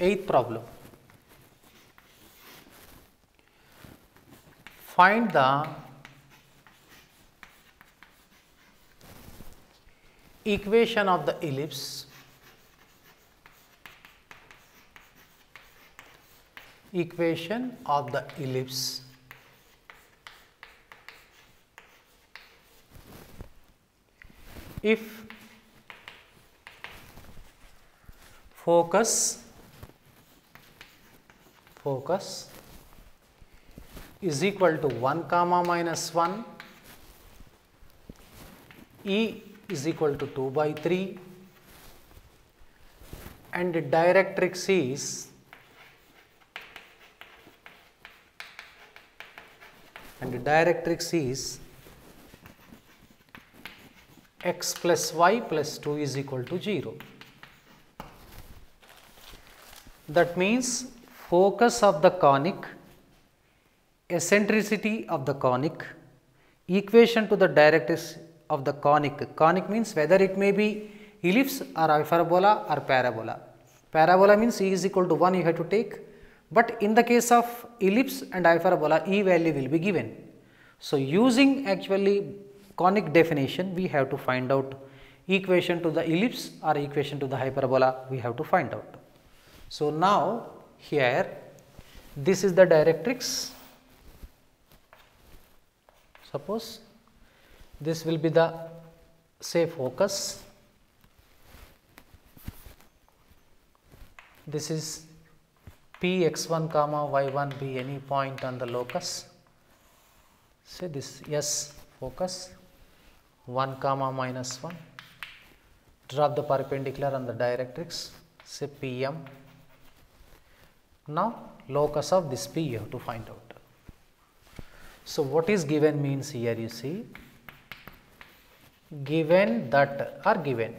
Eighth problem. Find the equation of the ellipse equation of the ellipse if focus focus is equal to 1 comma minus 1 e is equal to 2 by 3 and the directrix is and the directrix is x plus y plus 2 is equal to 0. That means focus of the conic, eccentricity of the conic, equation to the directrix of the conic. Conic means whether it may be ellipse or hyperbola or parabola. Parabola means e is equal to 1 you have to take, but in the case of ellipse and hyperbola e value will be given. So, using actually conic definition we have to find out equation to the ellipse or equation to the hyperbola we have to find out. So, now here this is the directrix. Suppose this will be the say focus. This is p x 1 comma y 1 be any point on the locus. Say this yes focus 1 comma minus 1 drop the perpendicular on the directrix. Say pm now locus of this p you have to find out. So what is given means here you see given that are given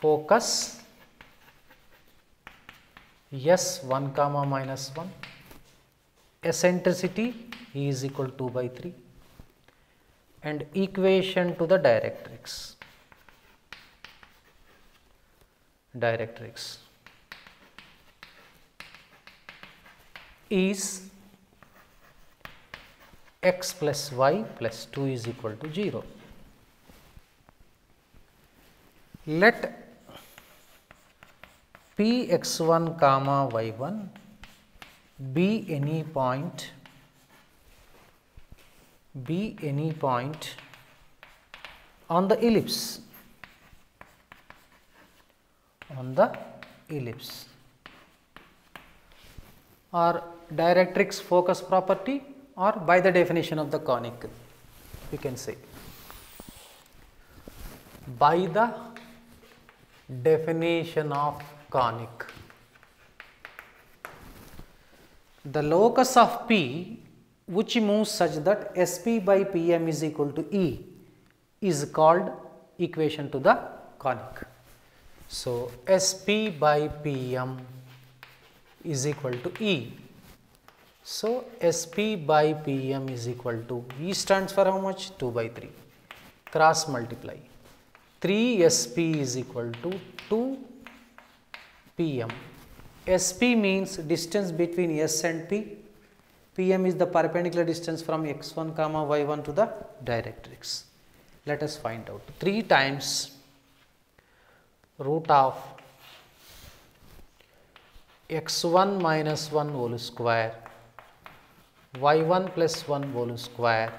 focus s 1 comma minus 1 eccentricity e is equal to 2 by 3 and equation to the directrix directrix is x plus y plus 2 is equal to 0. Let p x 1 comma y 1 be any point be any point on the ellipse on the ellipse or directrix focus property or by the definition of the conic we can say. By the definition of conic the locus of p which moves such that sp by pm is equal to e is called equation to the conic. So sp by pm is equal to e. So sp by pm is equal to e stands for how much? 2 by 3 cross multiply. 3 sp is equal to 2 pm sp means distance between s and p. Pm is the perpendicular distance from x1 comma y1 to the directrix. Let us find out. 3 times root of x1 minus 1 whole square y1 plus 1 whole square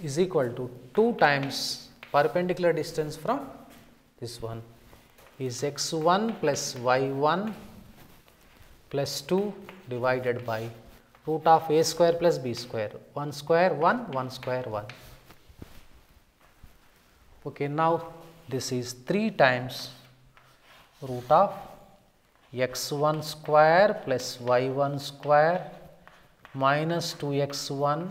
is equal to 2 times perpendicular distance from this one is x1 plus y1 plus 2 divided by root of a square plus b square. 1 square 1 1 square 1 okay now this is 3 times root of x1 square plus y1 square minus 2x1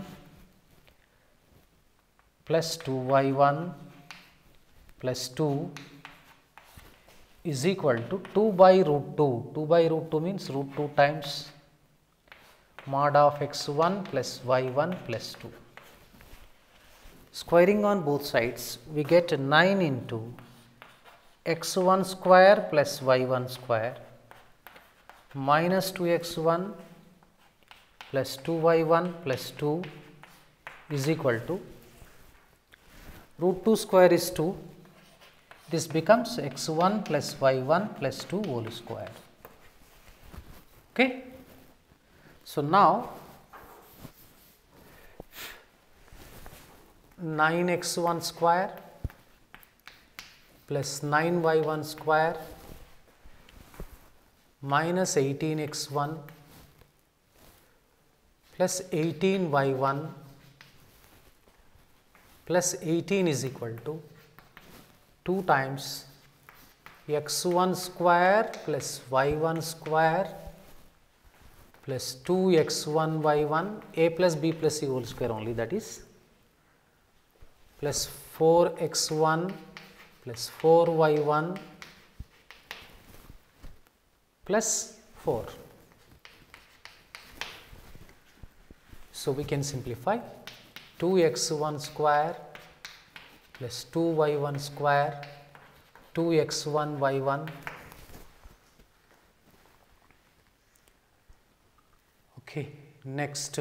plus 2y1 plus 2 is equal to 2 by root 2. 2 by root 2 means root 2 times mod of x1 plus y1 plus 2. Squaring on both sides we get 9 into x1 square plus y1 square minus 2x1 plus 2y1 plus 2 is equal to root 2 square is 2 this becomes x1 plus y1 plus 2 whole square. Okay. So, now 9 x 1 square plus 9 y 1 square minus 18 x 1 plus 18 y 1 plus 18 is equal to 2 times x 1 square plus y 1 square plus 2 x 1 y 1 a plus b plus c whole square only that is. Plus 4 x 1 plus 4 y 1 plus 4. So, we can simplify. 2 x 1 square plus 2 y 1 square 2 x 1 y 1 okay next.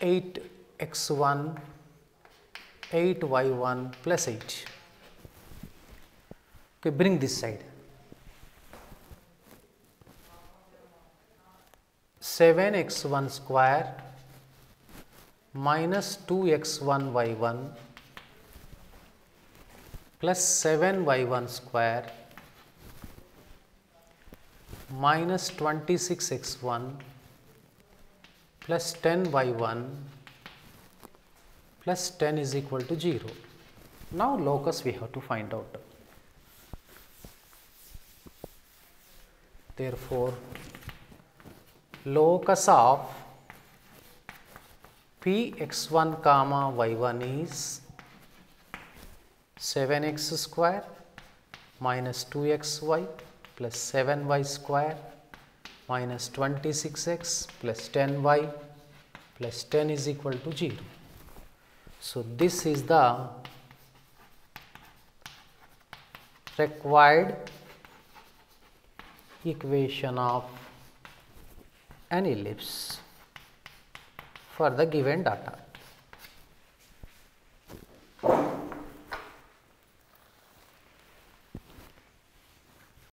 8 x 1 8 y 1 plus 8 okay bring this side 7 x 1 square minus 2 x 1 y 1 plus 7 y 1 square minus 26 x 1 plus 10 y 1 plus 10 is equal to 0. Now, locus we have to find out. Therefore, locus of p x 1 comma y 1 is 7 x square minus 2 x y plus 7 y square minus 26x plus 10y plus 10 is equal to 0. So, this is the required equation of an ellipse for the given data.